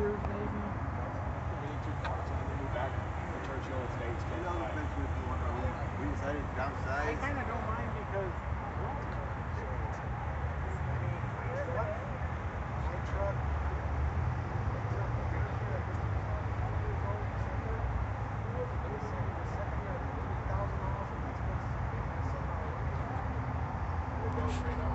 years maybe. Really two parts, and then they moved back to Churchill and States. You know, we decided to downsize. I kind of don't mind because right now.